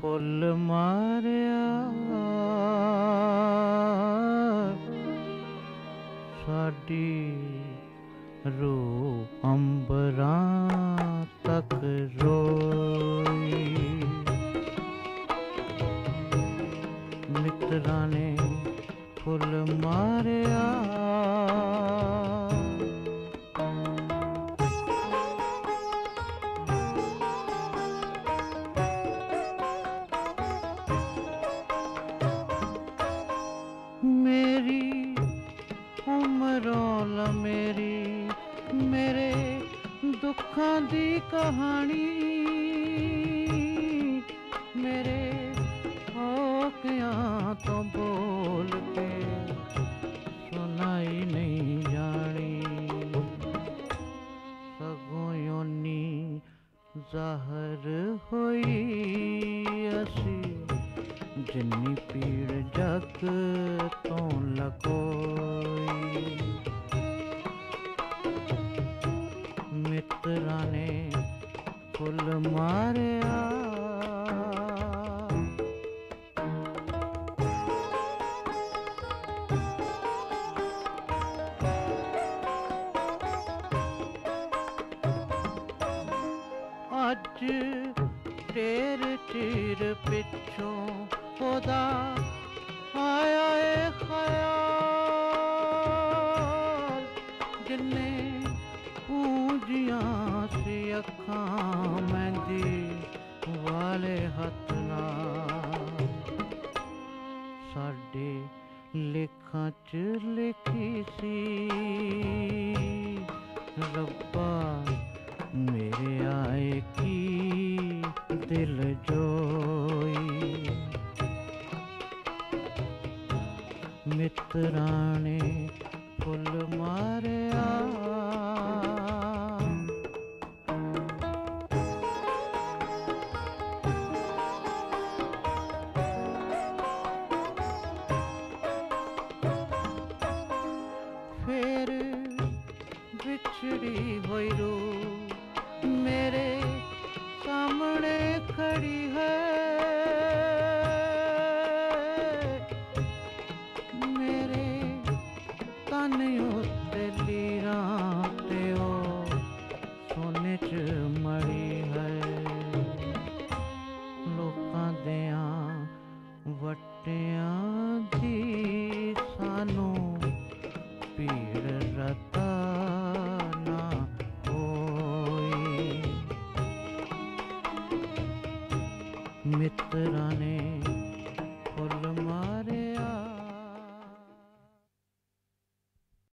ਫੁੱਲ ਮਾਰਿਆ ਸਾਡੀ ਰੋ ਅੰਬਰਾਂ ਤੱਕ ਰੋਈ ਮਿੱਤਰਾਂ ਨੇ ਫੁੱਲ ਮਾਰਿਆ ਉਮਰੋਂ ਲ ਮੇਰੀ ਮੇਰੇ ਦੁੱਖਾਂ ਦੀ ਕਹਾਣੀ ਮੇਰੇ ਹੋਕਿਆਂ ਤੋਂ ਬੋਲ ਕੇ ਸੁਣਾਈ ਨਹੀਂ ਜਾਣੀ ਸਗੋਂ ਯੋਨੀ ਜ਼ਾਹਰ ਹੋਈ ਅਸੀਂ ਜਿੰਨੀ ਪੀੜ ਜਗ ਤੋਂ ਲਕੋਈ ਅੱਜ ਤੇਰ ਚਿਰ ਪਿੱਛੋਂ ਉਹਦਾ ਆਇਆ ਏ ਖਿਆਲ ਜਿੰਨੇ ਪੂੰਜੀਆਂ ਸੀ ਅੱਖਾਂ ਮਹਿੰਦੀ ਵਾਲੇ ਹੱਥ ਨਾਲ ਸਾਡੇ ਲੇਖਾਂ ਚ ਲਿਖੀ ਸੀ ਰੱਬਾ दिल जोई। मित्राने फुल मारिया। फिर बिछड़ी हो मेरे ਮਨ ਉੱਤੇ ਲੀਰਾਂ ਤੇ ਉਹ ਸੋਨੇ ਚ ਮੜੀ ਹੈ। ਲੋਕਾਂ ਦੇਆਂ ਵਟਿਆਂ ਦੀ ਸਾਨੂੰ ਪੀੜ ਰਤਾ ਨਾ ਹੋਈ। ਮਿੱਤ